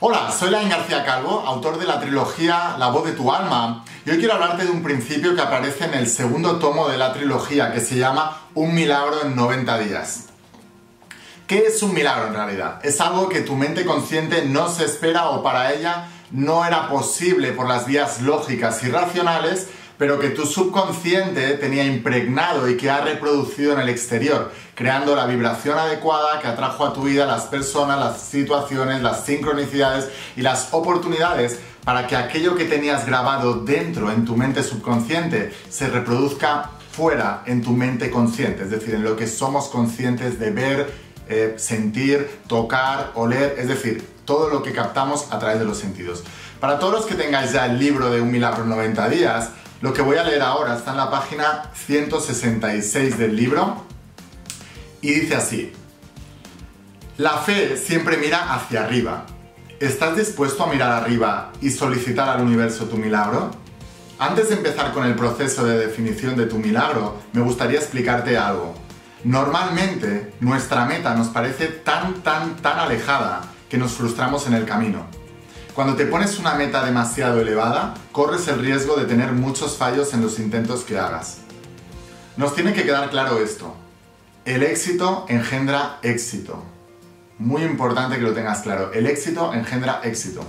Hola, soy Lain García Calvo, autor de la trilogía La voz de tu alma, y hoy quiero hablarte de un principio que aparece en el segundo tomo de la trilogía que se llama Un milagro en 90 días. ¿Qué es un milagro en realidad? Es algo que tu mente consciente no se espera o para ella no era posible por las vías lógicas y racionales, pero que tu subconsciente tenía impregnado y que ha reproducido en el exterior, creando la vibración adecuada que atrajo a tu vida las personas, las situaciones, las sincronicidades y las oportunidades para que aquello que tenías grabado dentro en tu mente subconsciente se reproduzca fuera en tu mente consciente, es decir, en lo que somos conscientes de ver, eh, sentir, tocar, oler, es decir, todo lo que captamos a través de los sentidos. Para todos los que tengáis ya el libro de Un Milagro en 90 días, lo que voy a leer ahora está en la página 166 del libro y dice así, la fe siempre mira hacia arriba. ¿Estás dispuesto a mirar arriba y solicitar al universo tu milagro? Antes de empezar con el proceso de definición de tu milagro, me gustaría explicarte algo. Normalmente, nuestra meta nos parece tan, tan, tan alejada que nos frustramos en el camino. Cuando te pones una meta demasiado elevada, corres el riesgo de tener muchos fallos en los intentos que hagas. Nos tiene que quedar claro esto. El éxito engendra éxito. Muy importante que lo tengas claro. El éxito engendra éxito.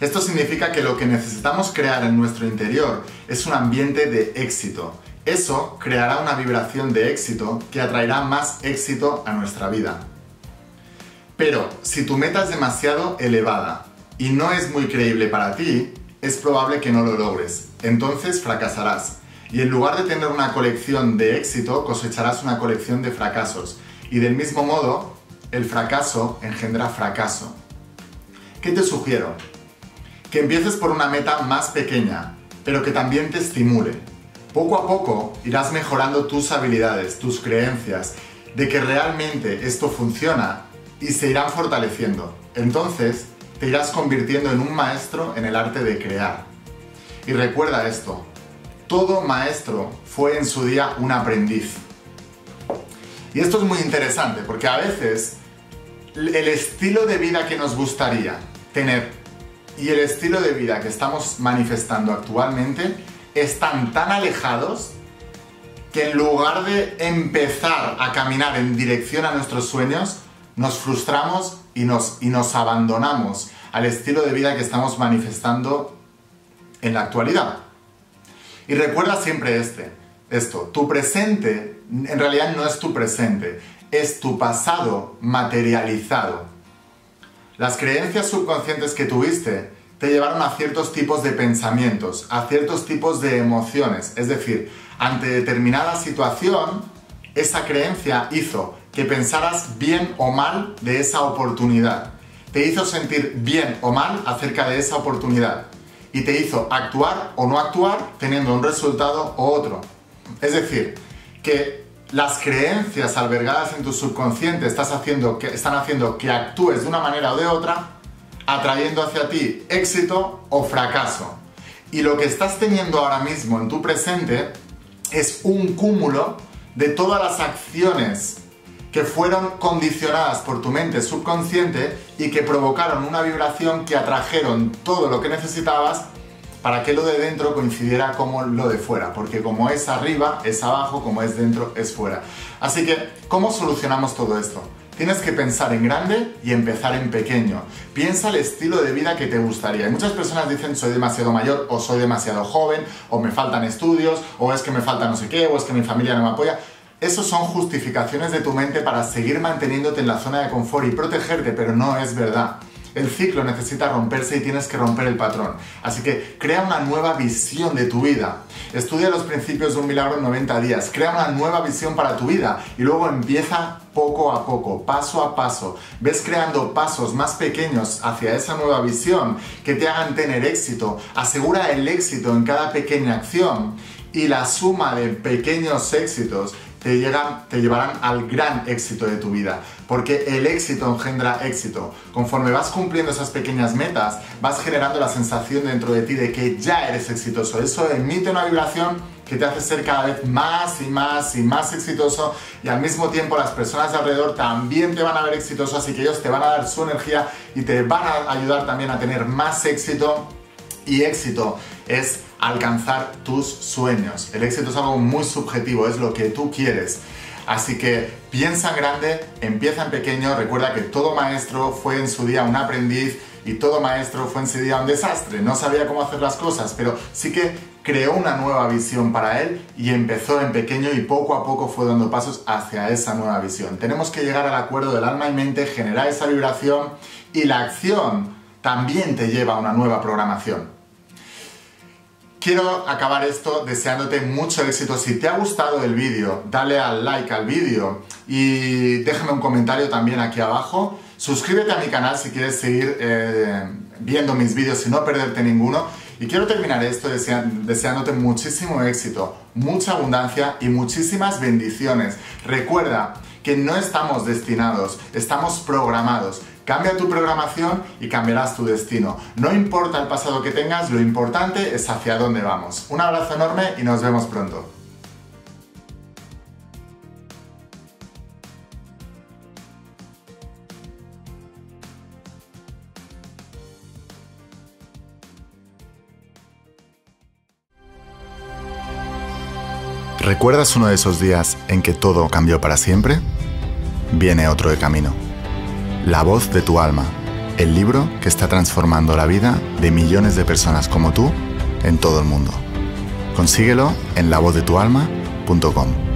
Esto significa que lo que necesitamos crear en nuestro interior es un ambiente de éxito. Eso creará una vibración de éxito que atraerá más éxito a nuestra vida. Pero si tu meta es demasiado elevada y no es muy creíble para ti, es probable que no lo logres. Entonces fracasarás. Y en lugar de tener una colección de éxito, cosecharás una colección de fracasos. Y del mismo modo, el fracaso engendra fracaso. ¿Qué te sugiero? Que empieces por una meta más pequeña, pero que también te estimule. Poco a poco irás mejorando tus habilidades, tus creencias, de que realmente esto funciona y se irán fortaleciendo. Entonces, te irás convirtiendo en un maestro en el arte de crear. Y recuerda esto, todo maestro fue en su día un aprendiz. Y esto es muy interesante porque a veces el estilo de vida que nos gustaría tener y el estilo de vida que estamos manifestando actualmente están tan alejados que en lugar de empezar a caminar en dirección a nuestros sueños, nos frustramos y nos, y nos abandonamos al estilo de vida que estamos manifestando en la actualidad. Y recuerda siempre este, esto, tu presente en realidad no es tu presente, es tu pasado materializado. Las creencias subconscientes que tuviste te llevaron a ciertos tipos de pensamientos, a ciertos tipos de emociones. Es decir, ante determinada situación, esa creencia hizo que pensaras bien o mal de esa oportunidad. Te hizo sentir bien o mal acerca de esa oportunidad. Y te hizo actuar o no actuar teniendo un resultado o otro. Es decir, que las creencias albergadas en tu subconsciente estás haciendo que, están haciendo que actúes de una manera o de otra, atrayendo hacia ti éxito o fracaso. Y lo que estás teniendo ahora mismo en tu presente es un cúmulo de todas las acciones que fueron condicionadas por tu mente subconsciente y que provocaron una vibración que atrajeron todo lo que necesitabas para que lo de dentro coincidiera como lo de fuera, porque como es arriba, es abajo, como es dentro, es fuera. Así que, ¿cómo solucionamos todo esto? Tienes que pensar en grande y empezar en pequeño. Piensa el estilo de vida que te gustaría. Y muchas personas dicen soy demasiado mayor o soy demasiado joven o me faltan estudios o es que me falta no sé qué o es que mi familia no me apoya. Esos son justificaciones de tu mente para seguir manteniéndote en la zona de confort y protegerte, pero no es verdad. El ciclo necesita romperse y tienes que romper el patrón. Así que crea una nueva visión de tu vida. Estudia los principios de un milagro en 90 días. Crea una nueva visión para tu vida y luego empieza poco a poco, paso a paso. Ves creando pasos más pequeños hacia esa nueva visión que te hagan tener éxito. Asegura el éxito en cada pequeña acción y la suma de pequeños éxitos te, llegan, te llevarán al gran éxito de tu vida, porque el éxito engendra éxito. Conforme vas cumpliendo esas pequeñas metas, vas generando la sensación dentro de ti de que ya eres exitoso. Eso emite una vibración que te hace ser cada vez más y más y más exitoso y al mismo tiempo las personas de alrededor también te van a ver exitoso, así que ellos te van a dar su energía y te van a ayudar también a tener más éxito y éxito es alcanzar tus sueños. El éxito es algo muy subjetivo, es lo que tú quieres. Así que piensa en grande, empieza en pequeño, recuerda que todo maestro fue en su día un aprendiz y todo maestro fue en su día un desastre, no sabía cómo hacer las cosas, pero sí que creó una nueva visión para él y empezó en pequeño y poco a poco fue dando pasos hacia esa nueva visión. Tenemos que llegar al acuerdo del alma y mente, generar esa vibración y la acción también te lleva a una nueva programación. Quiero acabar esto deseándote mucho éxito. Si te ha gustado el vídeo, dale al like al vídeo y déjame un comentario también aquí abajo. Suscríbete a mi canal si quieres seguir eh, viendo mis vídeos y no perderte ninguno. Y quiero terminar esto deseándote muchísimo éxito, mucha abundancia y muchísimas bendiciones. Recuerda que no estamos destinados, estamos programados. Cambia tu programación y cambiarás tu destino. No importa el pasado que tengas, lo importante es hacia dónde vamos. Un abrazo enorme y nos vemos pronto. ¿Recuerdas uno de esos días en que todo cambió para siempre? Viene otro de camino. La voz de tu alma, el libro que está transformando la vida de millones de personas como tú en todo el mundo. Consíguelo en lavozdetualma.com.